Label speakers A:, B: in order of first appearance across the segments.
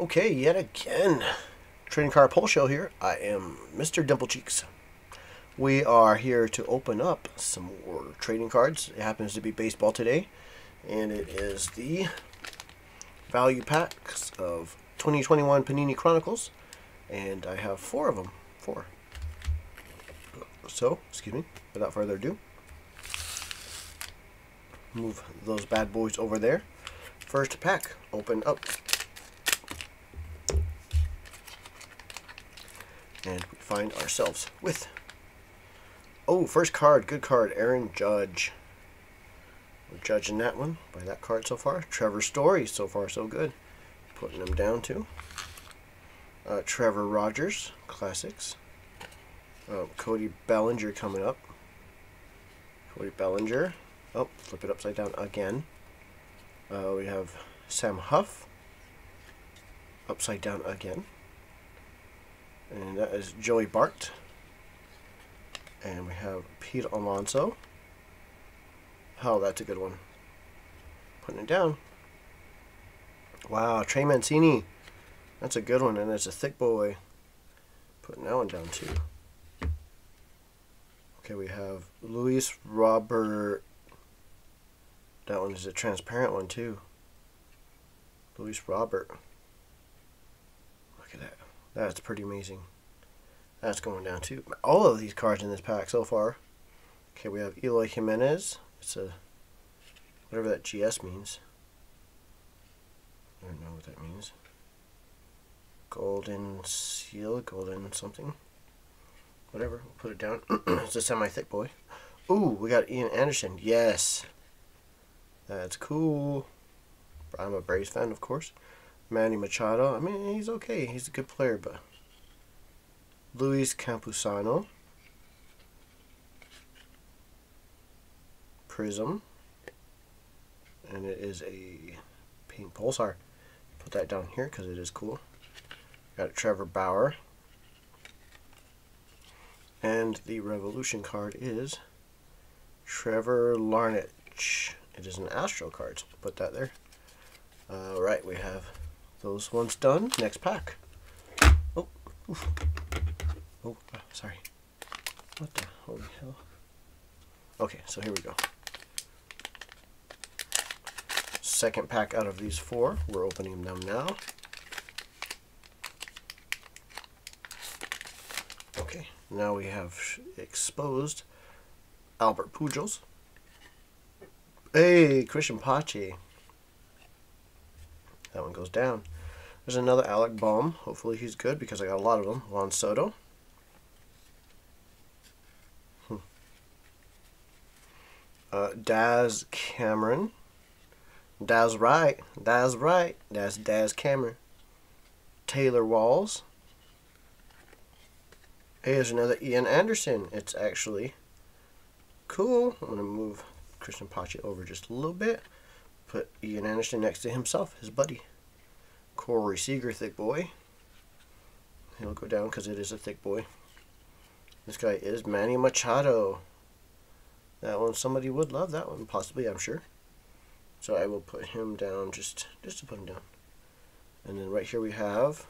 A: Okay, yet again, Trading Card Pull Show here. I am Mr. Dimple Cheeks. We are here to open up some more trading cards. It happens to be baseball today, and it is the value packs of 2021 Panini Chronicles, and I have four of them. Four. So, excuse me, without further ado, move those bad boys over there. First pack, open up. And we find ourselves with. Oh, first card, good card, Aaron Judge. We're judging that one by that card so far. Trevor Story, so far so good. Putting him down too. Uh, Trevor Rogers, classics. Uh, Cody Bellinger coming up. Cody Bellinger. Oh, flip it upside down again. Uh, we have Sam Huff. Upside down again. And that is Joey Bart. And we have Pete Alonso. Oh, that's a good one. Putting it down. Wow, Trey Mancini. That's a good one, and it's a thick boy. Putting that one down too. Okay, we have Luis Robert. That one is a transparent one too. Luis Robert. Look at that. That's pretty amazing. That's going down too. All of these cards in this pack so far. Okay, we have Eloy Jimenez. It's a whatever that GS means. I don't know what that means. Golden seal, golden something. Whatever, we'll put it down. it's a semi-thick boy. Ooh, we got Ian Anderson. Yes. That's cool. I'm a Braves fan, of course. Manny Machado. I mean, he's okay. He's a good player, but Luis Campusano. Prism. And it is a pink pulsar. Put that down here because it is cool. Got Trevor Bauer. And the Revolution card is Trevor Larnach. It is an Astro card, put that there. Alright, we have those ones done. Next pack. Oh, oof. Oh, uh, sorry. What the holy hell? Okay, so here we go. Second pack out of these four. We're opening them now. Okay, now we have exposed Albert Pujols. Hey, Cristian Pache. That one goes down. There's another Alec Bohm. Hopefully he's good because I got a lot of them. Juan Soto. Hmm. Uh, Daz Cameron. Daz right. Daz right. That's Daz Cameron. Taylor Walls. Here's another Ian Anderson. It's actually cool. I'm going to move Cristian Pache over just a little bit. Put Ian Anderson next to himself, his buddy. Corey Seager, thick boy. He'll go down because it is a thick boy. This guy is Manny Machado. That one, somebody would love that one, possibly, I'm sure. So I will put him down just, just to put him down. And then right here we have,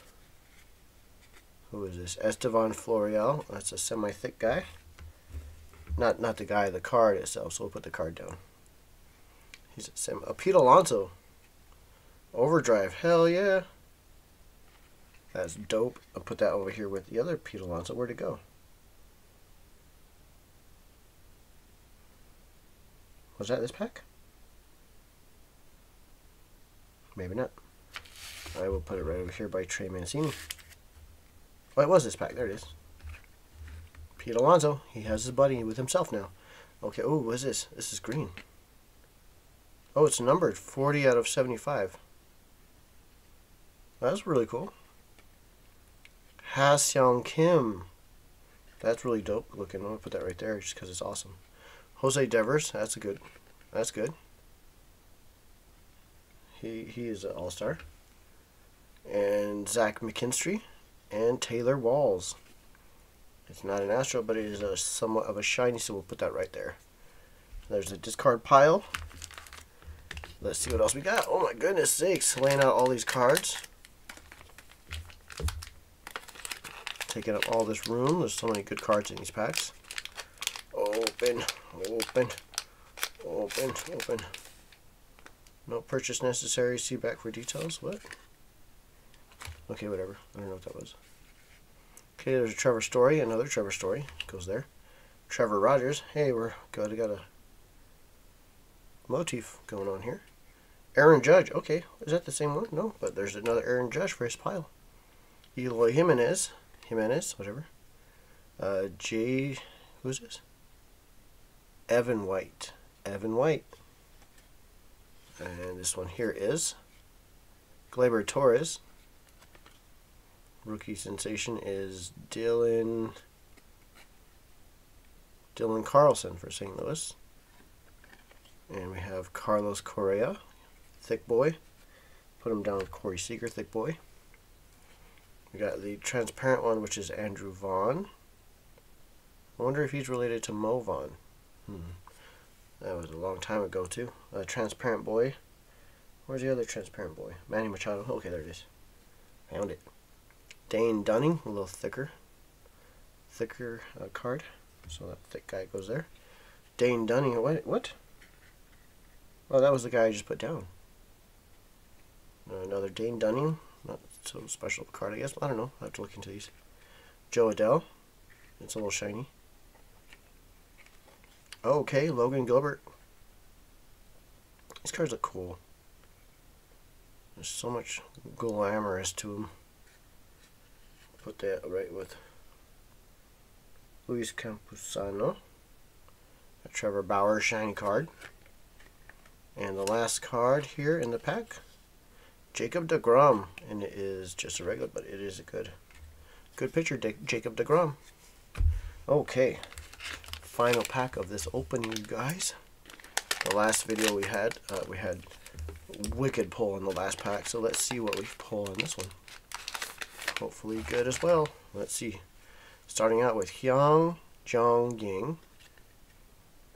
A: who is this? Estevan Florial. That's a semi-thick guy. Not not the guy, the card itself. So we'll put the card down. He's a semi. A Pete Alonso. Overdrive. Hell yeah. That's dope. I'll put that over here with the other Pete Alonso. Where'd it go? Was that this pack? Maybe not. I will put it right over here by Trey Mancini. Oh, it was this pack. There it is. Pete Alonso. He has his buddy with himself now. Okay, oh, what is this? This is green. Oh, it's numbered. 40 out of 75. That's really cool. Ha Seong Kim. That's really dope looking. I'm going to put that right there just because it's awesome. Jose Devers. That's a good. That's good. He, he is an all-star. And Zach McKinstry and Taylor Walls. It's not an Astro, but it is a somewhat of a shiny, so we'll put that right there. There's a discard pile. Let's see what else we got. Oh my goodness sakes, laying out all these cards. Taking up all this room. There's so many good cards in these packs. Open, open, open, open. No purchase necessary. See back for details. What? Okay, whatever. I don't know what that was. Okay, there's a Trevor Story. Another Trevor Story. Goes there. Trevor Rogers. Hey, we're got, got a motif going on here. Aaron Judge. Okay, is that the same one? No, but there's another Aaron Judge for his pile. Eloy Jimenez. Jimenez, whatever. Uh, J. Who's this? Evan White. Evan White. And this one here is Gleyber Torres. Rookie sensation is Dylan Dylan Carlson for St. Louis. And we have Carlos Correa, thick boy. Put him down with Corey Seager, thick boy. We got the transparent one, which is Andrew Vaughn. I wonder if he's related to Mo Vaughn. Hmm. That was a long time ago, too. A transparent boy. Where's the other transparent boy? Manny Machado. Okay, there it is. Found it. Dane Dunning, a little thicker. Thicker uh, card. So that thick guy goes there. Dane Dunning. What? What? Oh, that was the guy I just put down. Another Dane Dunning. So special card, I guess. I don't know. I have to look into these. Jo Adell. It's a little shiny. Okay, Logan Gilbert. These cards look cool. There's so much glamorous to them. Put that right with Luis Campusano. A Trevor Bauer shiny card. And the last card here in the pack, Jacob DeGrom. And it is just a regular, but it is a good, good picture, Jacob DeGrom. Okay, final pack of this opening, you guys. The last video we had, uh, we had wicked pull in the last pack, so let's see what we pull in this one. Hopefully good as well. Let's see. Starting out with Hyung Jong Ying,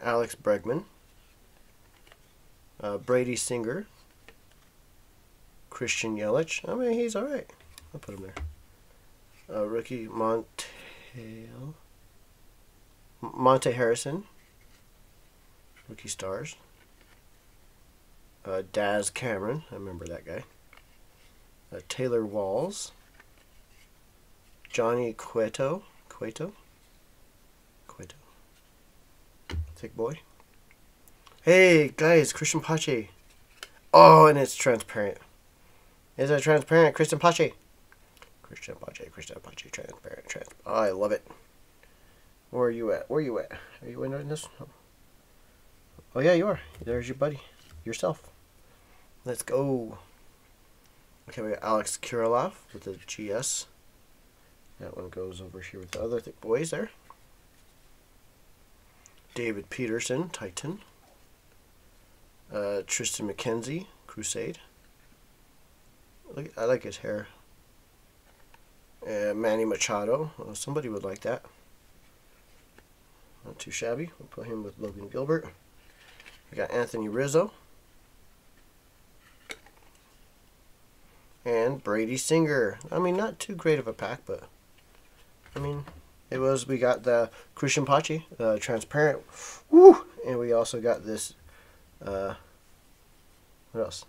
A: Alex Bregman, uh, Brady Singer, Christian Yelich. I mean, he's all right. I'll put him there. Uh, rookie Monte Monte Harrison, rookie stars. Uh, Daz Cameron, I remember that guy. Uh, Taylor Walls, Johnny Cueto, Cueto, Cueto, thick boy. Hey guys, Cristian Pache. Oh, and it's transparent. Is it transparent? Cristian Pache. Cristian Pache, Cristian Pache, transparent, trans. Oh, I love it. Where are you at? Where are you at? Are you in this? Oh yeah, you are. There's your buddy, yourself. Let's go. Okay, we got Alex Kirilloff with the GS. That one goes over here with the other thick boys there. David Peterson, Titan. Uh, Triston McKenzie, Crusade. Look, I like his hair. Uh, Manny Machado. Well, somebody would like that. Not too shabby. We'll put him with Logan Gilbert. We got Anthony Rizzo. And Brady Singer. I mean, not too great of a pack, but I mean, it was. We got the Cristian Pache, uh, transparent. Woo! And we also got this uh, what else?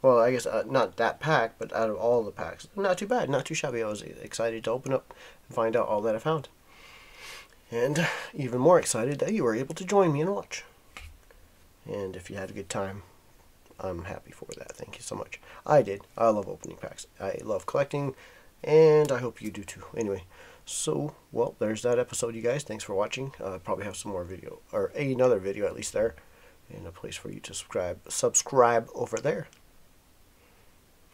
A: Well, I guess uh, not that pack, but out of all the packs, not too bad, not too shabby. I was excited to open up and find out all that I found. And even more excited that you were able to join me and watch. And if you had a good time, I'm happy for that. Thank you so much. I did. I love opening packs. I love collecting, and I hope you do too. Anyway, so, well, there's that episode, you guys. Thanks for watching. Uh, probably have some more video, or another video at least there, and a place for you to subscribe, subscribe over there.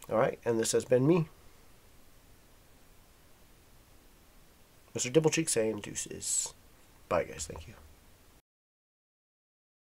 A: Alright, and this has been me. Mr. Dimple Cheeks saying deuces. Bye, guys. Thank you.